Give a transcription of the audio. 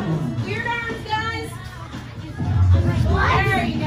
Weird arms, guys. There you go.